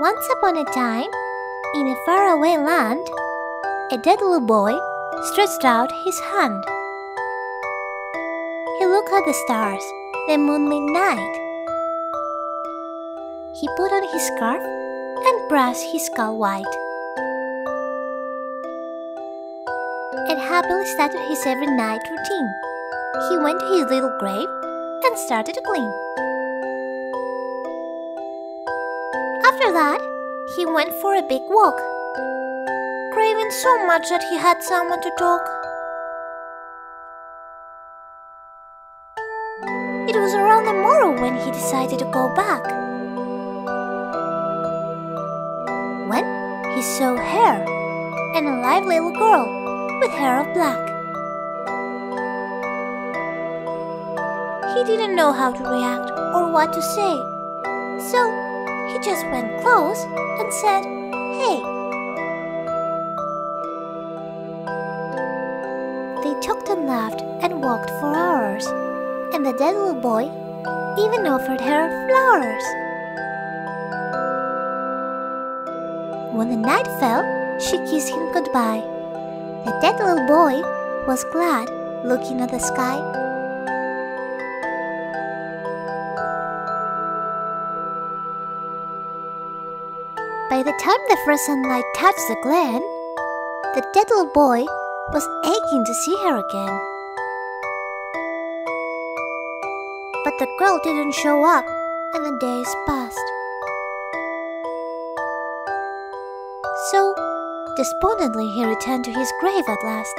Once upon a time, in a faraway land, a dead little boy stretched out his hand. He looked at the stars, the moonlit night. He put on his scarf and brushed his skull white. And happily started his every night routine. He went to his little grave and started to clean. After that, he went for a big walk, craving so much that he had someone to talk. It was around the morrow when he decided to go back. When he saw hair and a live little girl with hair of black. He didn't know how to react or what to say, so he just went close and said, Hey. They talked and laughed and walked for hours, and the dead little boy even offered her flowers. When the night fell, she kissed him goodbye. The dead little boy was glad looking at the sky. By the time the first sunlight touched the glen, the dead little boy was aching to see her again. But the girl didn't show up, and the days passed. So, despondently, he returned to his grave at last.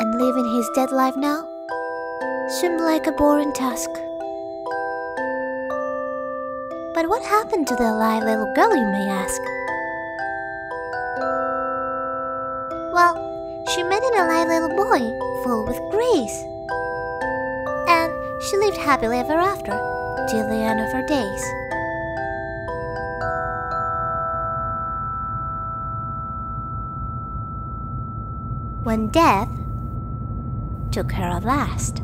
And living his dead life now seemed like a boring task. But what happened to the alive little girl, you may ask? Well, she met an alive little boy full with grace. And she lived happily ever after till the end of her days. When death took her at last.